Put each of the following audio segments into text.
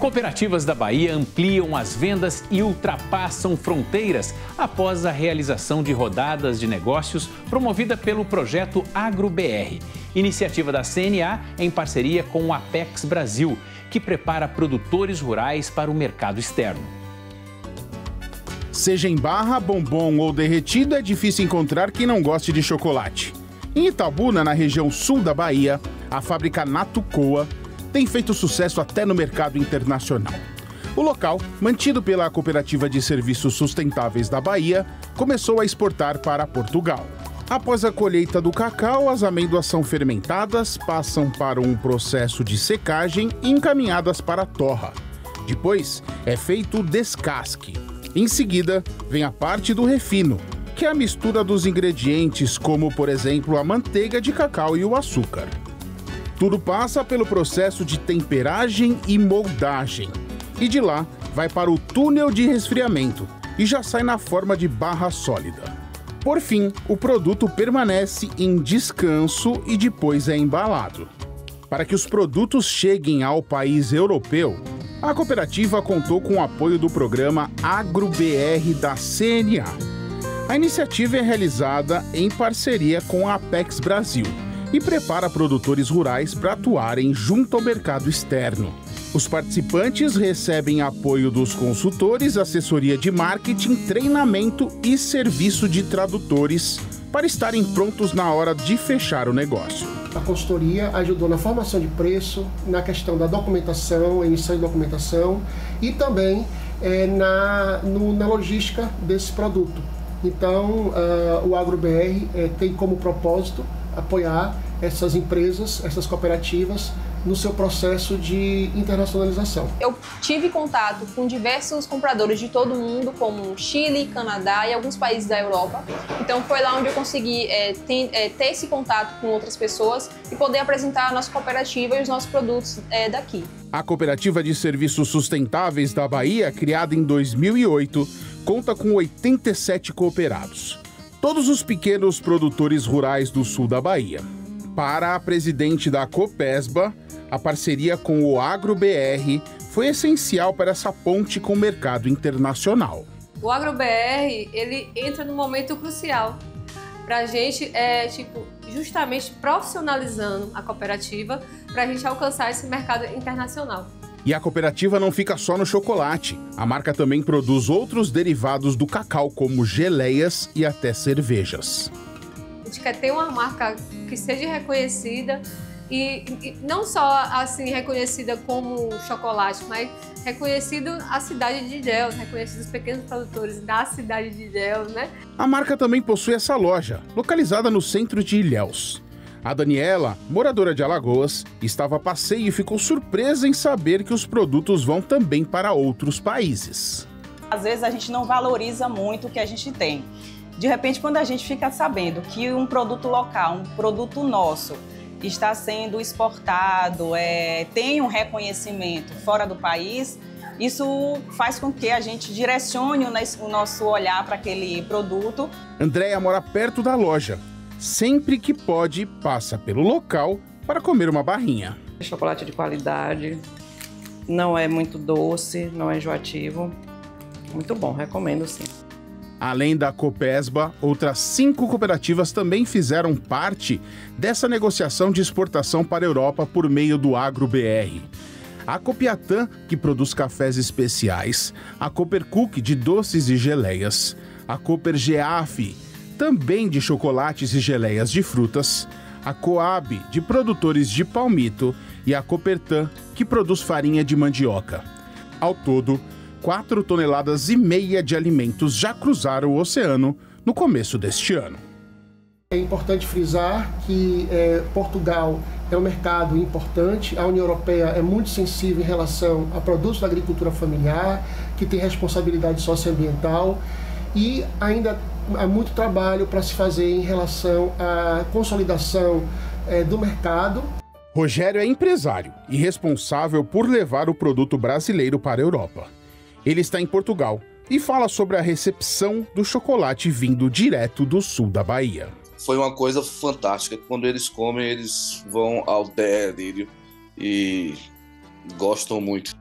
Cooperativas da Bahia ampliam as vendas e ultrapassam fronteiras após a realização de rodadas de negócios promovida pelo projeto AgroBR, iniciativa da CNA em parceria com o Apex Brasil, que prepara produtores rurais para o mercado externo. Seja em barra, bombom ou derretido, é difícil encontrar quem não goste de chocolate. Em Itabuna, na região sul da Bahia, a fábrica Natucoa tem feito sucesso até no mercado internacional. O local, mantido pela Cooperativa de Serviços Sustentáveis da Bahia, começou a exportar para Portugal. Após a colheita do cacau, as amêndoas são fermentadas, passam para um processo de secagem e encaminhadas para a torra. Depois é feito o descasque. Em seguida, vem a parte do refino, que é a mistura dos ingredientes, como por exemplo a manteiga de cacau e o açúcar. Tudo passa pelo processo de temperagem e moldagem. E de lá vai para o túnel de resfriamento e já sai na forma de barra sólida. Por fim, o produto permanece em descanso e depois é embalado. Para que os produtos cheguem ao país europeu, a cooperativa contou com o apoio do programa AgroBR da CNA. A iniciativa é realizada em parceria com a Apex Brasil e prepara produtores rurais para atuarem junto ao mercado externo. Os participantes recebem apoio dos consultores, assessoria de marketing, treinamento e serviço de tradutores para estarem prontos na hora de fechar o negócio. A consultoria ajudou na formação de preço, na questão da documentação, emissão de documentação e também é, na, no, na logística desse produto. Então, uh, o AgroBR é, tem como propósito apoiar essas empresas, essas cooperativas no seu processo de internacionalização. Eu tive contato com diversos compradores de todo o mundo, como Chile, Canadá e alguns países da Europa. Então foi lá onde eu consegui é, ter, é, ter, esse contato com outras pessoas e poder apresentar a nossa cooperativa e os nossos produtos é, daqui. A Cooperativa de Serviços Sustentáveis da Bahia, criada em 2008, conta com 87 cooperados. Todos os pequenos produtores rurais do sul da Bahia. Para a presidente da Copesba, a parceria com o AgroBR foi essencial para essa ponte com o mercado internacional. O AgroBR, ele entra num momento crucial. Para a gente, é tipo, justamente profissionalizando a cooperativa para a gente alcançar esse mercado internacional. E a cooperativa não fica só no chocolate. A marca também produz outros derivados do cacau, como geleias e até cervejas gente quer ter uma marca que seja reconhecida e, e, não só assim reconhecida como chocolate, mas reconhecido a cidade de Ilhéus, reconhecidos os pequenos produtores da cidade de Ilhéus, né? A marca também possui essa loja, localizada no centro de Ilhéus. A Daniela, moradora de Alagoas, estava a passeio e ficou surpresa em saber que os produtos vão também para outros países. Às vezes a gente não valoriza muito o que a gente tem. De repente, quando a gente fica sabendo que um produto local, um produto nosso, está sendo exportado, é, tem um reconhecimento fora do país, isso faz com que a gente direcione o nosso olhar para aquele produto. Andréia mora perto da loja. Sempre que pode, passa pelo local para comer uma barrinha. Chocolate de qualidade, não é muito doce, não é enjoativo. Muito bom, recomendo sim. Além da Copesba, outras cinco cooperativas também fizeram parte dessa negociação de exportação para a Europa por meio do AgroBR. A Copiatã, que produz cafés especiais, a Coopercook, de doces e geleias, a Cooper Geaf, também de chocolates e geleias de frutas, a Coab, de produtores de palmito, e a Coopertan, que produz farinha de mandioca. Ao todo, 4 toneladas e meia de alimentos já cruzaram o oceano no começo deste ano. É importante frisar que é, Portugal é um mercado importante, a União Europeia é muito sensível em relação a produtos da agricultura familiar, que tem responsabilidade socioambiental e ainda há muito trabalho para se fazer em relação à consolidação é, do mercado. Rogério é empresário e responsável por levar o produto brasileiro para a Europa. Ele está em Portugal e fala sobre a recepção do chocolate vindo direto do sul da Bahia. Foi uma coisa fantástica. Quando eles comem, eles vão ao delírio e gostam muito.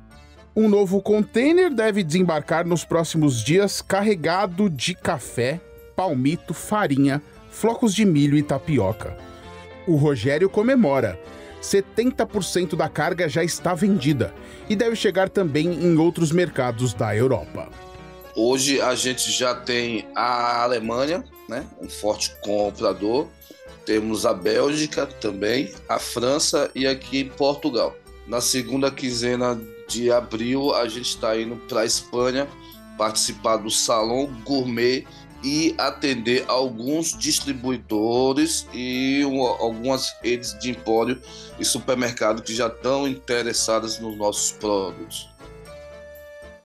Um novo container deve desembarcar nos próximos dias carregado de café, palmito, farinha, flocos de milho e tapioca. O Rogério comemora. 70% da carga já está vendida e deve chegar também em outros mercados da Europa. Hoje a gente já tem a Alemanha, né, um forte comprador. Temos a Bélgica também, a França e aqui Portugal. Na segunda quinzena de abril a gente está indo para a Espanha participar do Salão Gourmet e atender alguns distribuidores e algumas redes de empório e supermercado que já estão interessadas nos nossos produtos.